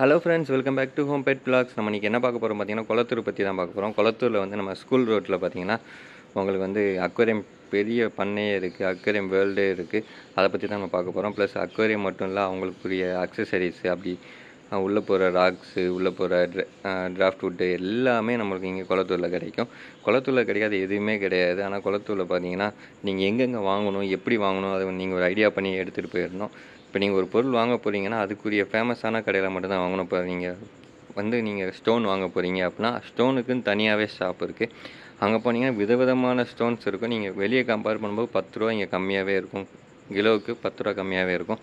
Hello friends welcome back to home pet blocks நம்ம இன்றைக்கி என்ன பார்க்க போகிறோம் பார்த்தீங்கன்னா குளத்தூர் பற்றி தான் பார்க்க போகிறோம் குளத்தூரில் வந்து நம்ம ஸ்கூல் ரோட்டில் பார்த்தீங்கன்னா உங்களுக்கு வந்து அக்வேரியம் பெரிய பண்ணையே இருக்குது அக்வேரியம் வேர்ல்டே இருக்குது அதை பற்றி தான் நம்ம பார்க்க போகிறோம் ப்ளஸ் அக்வேரியம் மட்டும் இல்லை அவங்களுக்குரிய அக்சசரிஸ் அப்படி உள்ளே போகிற ராக்ஸு உள்ளே போகிற டிராஃப்ட் வுட்டு எல்லாமே நம்மளுக்கு இங்கே குளத்தூரில் கிடைக்கும். குளத்தூரில் கிடைக்காது எதுவுமே கிடையாது. ஆனால் குளத்தூரில் பார்த்தீங்கன்னா நீங்கள் எங்கெங்கே வாங்கணும் எப்படி வாங்கணும் அதை நீங்கள் ஒரு ஐடியா பண்ணி எடுத்துகிட்டு போயிடணும். இப்போ நீங்கள் ஒரு பொருள் வாங்க போகிறீங்கன்னா அதுக்குரிய ஃபேமஸான கடையில் மட்டும்தான் வாங்கணும். இப்போ நீங்கள் வந்து நீங்கள் ஸ்டோன் வாங்க போகிறீங்க அப்படின்னா ஸ்டோனுக்குன்னு தனியாகவே ஷாப் இருக்குது அங்கே போனீங்கன்னா விதவிதமான ஸ்டோன்ஸ் இருக்கும். நீங்கள் வெளியே கம்பேர் பண்ணும்போது பத்து ரூபா இங்கே கம்மியாகவே இருக்கும். கிலோவுக்கு பத்து ரூபா கம்மியாகவே இருக்கும்.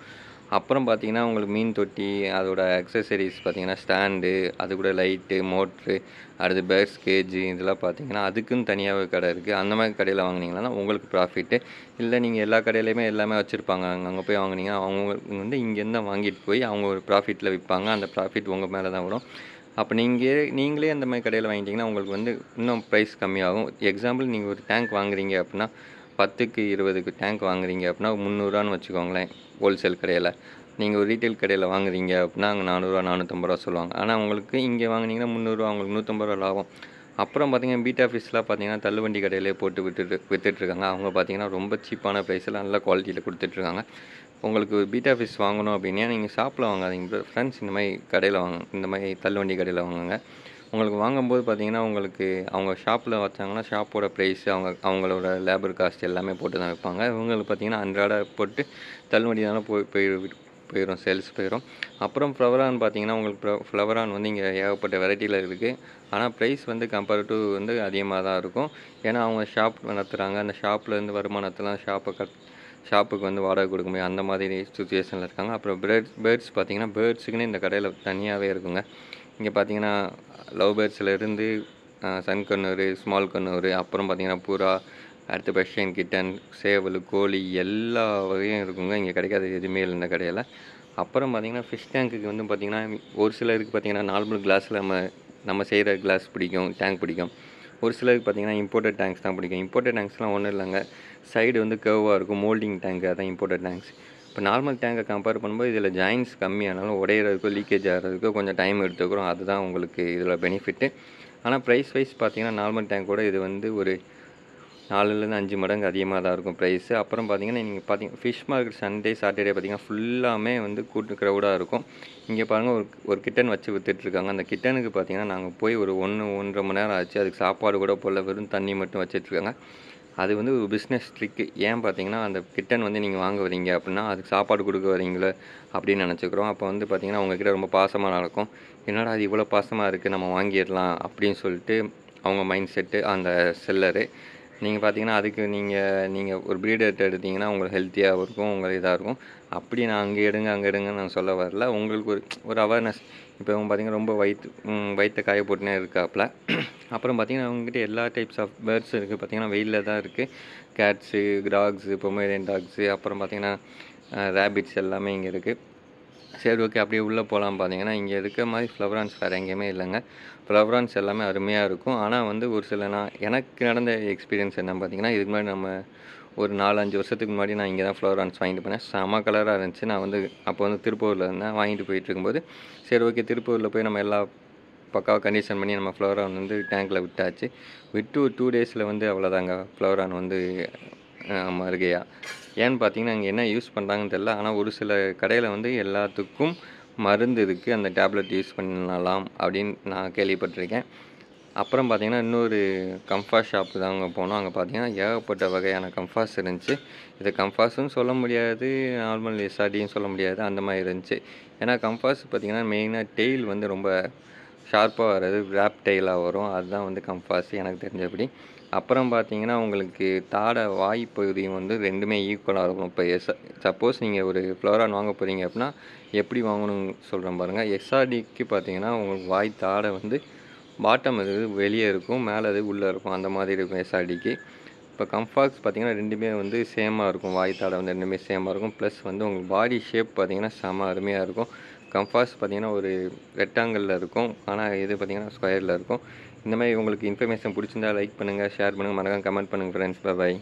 அப்புறம் பார்த்தீங்கன்னா உங்களுக்கு மீன் தொட்டி அதோட அக்சசரிஸ் பார்த்தீங்கன்னா ஸ்டாண்டு அது கூட லைட்டு மோட்ரு அடுத்து பேர்ஸ் கேஜு இதெல்லாம் பார்த்தீங்கன்னா அதுக்குன்னு தனியாக கடை இருக்குது அந்த மாதிரி கடையில் வாங்குனீங்கன்னா உங்களுக்கு ப்ராஃபிட்டு இல்லை நீங்கள் எல்லா கடையிலையுமே எல்லாமே வச்சுருப்பாங்க. அங்கே அங்கே போய் வாங்குனீங்கன்னா அவங்க வந்து இங்கேருந்து வாங்கிட்டு போய் அவங்க ஒரு ப்ராஃபிட்டில் விற்பாங்க அந்த ப்ராஃபிட் உங்கள் மேலே தான் வரும். அப்போ நீங்கள் நீங்களே அந்த மாதிரி கடையில் வாங்கிட்டீங்கன்னா உங்களுக்கு வந்து இன்னும் ப்ரைஸ் கம்மியாகும். எக்ஸாம்பிள் நீங்கள் ஒரு டேங்க் வாங்குறீங்க அப்படின்னா பத்துக்கு இருபதுக்கு டேங்க் வாங்குறீங்க அப்படின்னா முந்நூறுரூவான்னு வச்சுக்கோங்களேன் ஹோல்சேல் கடையில். நீங்கள் ஒரு ரீட்டைல் கடையில் வாங்குறீங்க அப்படின்னா அங்கே நானூறுரூவா நானூற்றம்பது ரூபா சொல்லுவாங்க. ஆனால் உங்களுக்கு இங்கே வாங்கினீங்கன்னா முந்நூறுரூவா உங்களுக்கு நூற்றம்பது ரூபா லாபம். அப்புறம் பார்த்தீங்கன்னா பீட் ஆஃபீஸ்லாம் பார்த்தீங்கன்னா தள்ளுவண்டி கடையிலே போட்டு விட்டுட்டு வித்துட்ருக்காங்க அவங்க பார்த்தீங்கன்னா ரொம்ப சீப்பான ப்ரைஸில் நல்ல குவாலிட்டியில் கொடுத்துட்ருக்காங்க உங்களுக்கு பீட் ஆஃபீஸ் வாங்கணும் அப்படின்னா நீங்கள் ஷாப்பில் வாங்காதீங்க ஃப்ரெண்ட்ஸ் இந்த மாதிரி கடையில் வாங்க இந்த மாதிரி தள்ளுவண்டி கடையில் வாங்குங்க. உங்களுக்கு வாங்கும்போது பார்த்தீங்கன்னா உங்களுக்கு அவங்க ஷாப்பில் வச்சாங்கன்னா ஷாப்போட ப்ரைஸ் அவங்க அவங்களோட லேபர் காஸ்ட் எல்லாமே போட்டு தான் வைப்பாங்க இவங்களுக்கு பார்த்தீங்கன்னா அன்றாட போட்டு தள்ளுவண்டி தானே போய் போய் போயிடும் சேல்ஸ் போயிடும் அப்புறம் ஃப்ளவரான் பார்த்தீங்கன்னா உங்களுக்கு ஃப்ளவரான் வந்து இங்கே ஏகப்பட்ட வெரைட்டியில் இருக்குது ஆனால் ப்ரைஸ் வந்து கம்பேர் டு வந்து அதிகமாக தான் இருக்கும். ஏன்னா அவங்க ஷாப் நடத்துகிறாங்க அந்த ஷாப்லேருந்து வருமானத்தெல்லாம் ஷாப்பை கட் ஷாப்புக்கு வந்து வாடகை கொடுக்க முடியும். அந்த மாதிரி சுச்சுவேஷனில் இருக்காங்க. அப்புறம் பேர்ட்ஸ் பேர்ட்ஸ் பார்த்தீங்கன்னா பேர்ட்ஸுக்குன்னு இந்த கடையில் தனியாகவே இருக்குங்க. இங்கே பார்த்தீங்கன்னா லவ் பேர்ட்ஸ்லேருந்து சன் கண்ணூர் ஸ்மால் கண்ணூர் அப்புறம் பார்த்தீங்கன்னா புறா அடுத்து பஷியன் கிட்டன் சேவல் கோழி எல்லா வகையும் இருக்குங்க. இங்கே கிடைக்காது எதுவுமே இல்லை இந்த கடையில். அப்புறம் பார்த்திங்கன்னா ஃபிஷ் டேங்க்குக்கு வந்து பார்த்திங்கன்னா ஒரு சிலருக்கு பார்த்தீங்கன்னா நார்மல் கிளாஸில் நம்ம நம்ம செய்கிற கிளாஸ் பிடிக்கும் டேங்க் பிடிக்கும். ஒரு சிலருக்கு பார்த்தீங்கன்னா இம்போர்ட்டட் டேங்க்ஸ் தான் பிடிக்கும். இம்போர்ட்டட் டேங்க்ஸ்லாம் ஒன்றும் இல்லைங்க. சைடு வந்து கர்வாக இருக்கும். மோல்டிங் டேங்க் அதான் இம்போர்ட்டட் டேங்க்ஸ் இப்போ நார்மல் டேங்கை கம்பேர் பண்ணும்போது இதில் ஜாயின்ஸ் கம்மியானாலும் உடையிறதுக்கோ லீக்கேஜ் ஆகிறதுக்கோ கொஞ்சம் டைம் எடுத்துக்கிறோம். அதுதான் உங்களுக்கு இதில் பெனிஃபிட்டு ஆனால் ப்ரைஸ் வைஸ் பார்த்தீங்கன்னா நார்மல் டேங்க் கூட இது வந்து ஒரு நாலுலேருந்து அஞ்சு மடங்கு அதிகமாக தான் இருக்கும் ப்ரைஸு அப்புறம் பார்த்தீங்கன்னா நீங்கள் பார்த்தீங்க ஃபிஷ் மார்க்கெட் சண்டே சாட்டர்டே பார்த்தீங்கன்னா ஃபுல்லாமே வந்து கூட்டு க்ரௌடாக இருக்கும். இங்கே பாருங்கள் ஒரு ஒரு கிட்டன் வச்சு விற்றுட்ருக்காங்க அந்த கிட்டனுக்கு பார்த்தீங்கன்னா நாங்கள் போய் ஒரு ஒன்று ஒன்றரை மணி நேரம் ஆச்சு. அதுக்கு சாப்பாடு கூட போடல. வெறும் தண்ணி மட்டும் வச்சுட்ருக்காங்க அது வந்து ஒரு பிஸ்னஸ் ட்ரிக்கு ஏன் பார்த்தீங்கன்னா அந்த கிட்டன் வந்து நீங்கள் வாங்க வரீங்க அப்படின்னா அதுக்கு சாப்பாடு கொடுக்க வரீங்களே அப்படின்னு நினச்சிக்கிறோம். அப்போ வந்து பார்த்தீங்கன்னா அவங்கக்கிட்ட ரொம்ப பாசமாக நடக்கும். என்னடா அது இவ்வளோ பாசமாக இருக்குது நம்ம வாங்கிடலாம் அப்படின்னு சொல்லிட்டு அவங்க மைண்ட் செட்டு அந்த செல்லரு நீங்கள் பார்த்தீங்கன்னா அதுக்கு நீங்கள் நீங்கள் ஒரு ப்ரீடர்கிட்ட எடுத்தீங்கன்னா உங்களுக்கு ஹெல்த்தியாக இருக்கும் உங்களுக்கு இதாக இருக்கும். அப்படி நான் அங்கே எடுங்க அங்கே எடுங்கன்னு நான் சொல்ல வரல. உங்களுக்கு ஒரு ஒரு அவேர்னஸ் இப்போ அவங்க பார்த்தீங்கன்னா ரொம்ப வயிற்று வயிற்ற காய போட்டுனே இருக்காப்புல அப்புறம் பார்த்தீங்கன்னா அவங்ககிட்ட எல்லா டைப்ஸ் ஆஃப் பேர்ட்ஸ் இருக்குது பார்த்தீங்கன்னா வெயிலில் தான் இருக்குது கேட்ஸு டாக்ஸு பொமேரியன் டாக்ஸு அப்புறம் பார்த்தீங்கன்னா ரேபிட்ஸ் எல்லாமே இங்கே இருக்குது சரி ஓகே அப்படியே உள்ளே போகலாம் பார்த்தீங்கன்னா இங்கே இருக்க மாதிரி ஃப்ளவரான்ஸ் வேறு எங்கேயுமே இல்லைங்க. ஃப்ளவரான்ஸ் எல்லாமே அருமையாக இருக்கும். ஆனால் வந்து ஒரு சில நான் எனக்கு நடந்த எக்ஸ்பீரியன்ஸ் என்ன பார்த்தீங்கன்னா இதுக்கு முன்னாடி நம்ம ஒரு நாலு அஞ்சு வருஷத்துக்கு முன்னாடி நான் இங்கே தான் ஃப்ளவரான்ஸ் வாங்கிட்டு போனேன். செம கலராக இருந்துச்சு. நான் வந்து அப்போ வந்து திருப்பூரில் இருந்தேன். வாங்கிட்டு போயிட்டு இருக்கும்போது சரி ஓகே திருப்பூரில் போய் நம்ம எல்லா பக்காவாக கண்டிஷன் பண்ணி நம்ம ஃப்ளவரான் வந்து டேங்க்கில் விட்டாச்சு. விட்டு ஒரு டூ டேஸில் வந்து அவ்வளோதாங்க ஃப்ளவரான் வந்து மருகையா ஏன்னு பார்த்தீங்கன்னா அங்கே என்ன யூஸ் பண்ணுறாங்கன்னு தெரில ஆனால் ஒரு சில கடையில் வந்து எல்லாத்துக்கும் மருந்து இருக்குது அந்த டேப்லெட் யூஸ் பண்ணலாம் அப்படின்னு நான் கேள்விப்பட்டிருக்கேன். அப்புறம் பார்த்தீங்கன்னா இன்னொரு கம்ஃபா ஷாப்பு தான் அங்கே போனோம். அங்கே பார்த்தீங்கன்னா ஏகப்பட்ட வகையான கம்ஃபாஸ் இருந்துச்சு. இது கம்ஃபாஸும் சொல்ல முடியாது நார்மல் எஸ்ஆர்டியும் சொல்ல முடியாது அந்த மாதிரி இருந்துச்சு. ஏன்னா கம்ஃபாஸ் பார்த்தீங்கன்னா மெயினாக டெய்ல் வந்து ரொம்ப ஷார்ப்பாக வர்றது ரேப் டெய்லாக வரும். அதுதான் வந்து கம்ஃபாஸ் எனக்கு தெரிஞ்சபடி. அப்புறம் பார்த்தீங்கன்னா உங்களுக்கு தாடை வாய் பகுதியும் வந்து ரெண்டுமே ஈக்குவலாக இருக்கும். இப்போ எஸ் சப்போஸ் நீங்கள் ஒரு ஃப்ளோரான் வாங்க போகிறீங்க அப்படின்னா எப்படி வாங்கணும்னு சொல்கிறேன் பாருங்கள் எஸ்ஆர்டிக்கு பார்த்தீங்கன்னா உங்களுக்கு வாய் தாடை வந்து பாட்டம் இது வெளியே இருக்கும் மேலே அது உள்ளே இருக்கும். அந்த மாதிரி இருக்கும் எஸ்ஆர்டிக்கு இப்போ கம்ஃபாக்ஸ் பார்த்தீங்கன்னா ரெண்டுமே வந்து சேமாக இருக்கும். வாய் தாடை வந்து ரெண்டுமே சேமாக இருக்கும். ப்ளஸ் வந்து உங்களுக்கு பாடி ஷேப் பார்த்தீங்கன்னா செம அருமையாக இருக்கும். கம்ஃபாஸ் பார்த்தீங்கன்னா ஒரு ரெக்டாங்கிளில் இருக்கும். ஆனால் இது பார்த்தீங்கன்னா ஸ்கொயரில் இருக்கும். இந்த மாதிரி உங்களுக்கு இன்ஃபர்மேஷன் பிடிச்சிருந்தா லைக் பண்ணுங்கள் ஷேர் பண்ணுங்கள் மறக்காம கமெண்ட் பண்ணுங்கள் ஃப்ரெண்ட்ஸ் பாய்